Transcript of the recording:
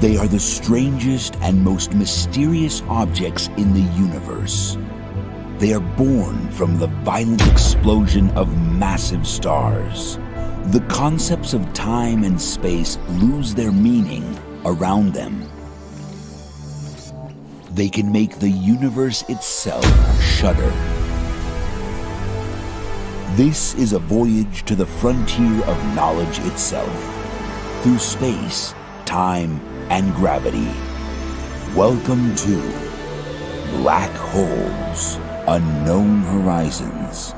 They are the strangest and most mysterious objects in the universe. They are born from the violent explosion of massive stars. The concepts of time and space lose their meaning around them. They can make the universe itself shudder. This is a voyage to the frontier of knowledge itself. Through space, time, and gravity. Welcome to Black Holes, Unknown Horizons.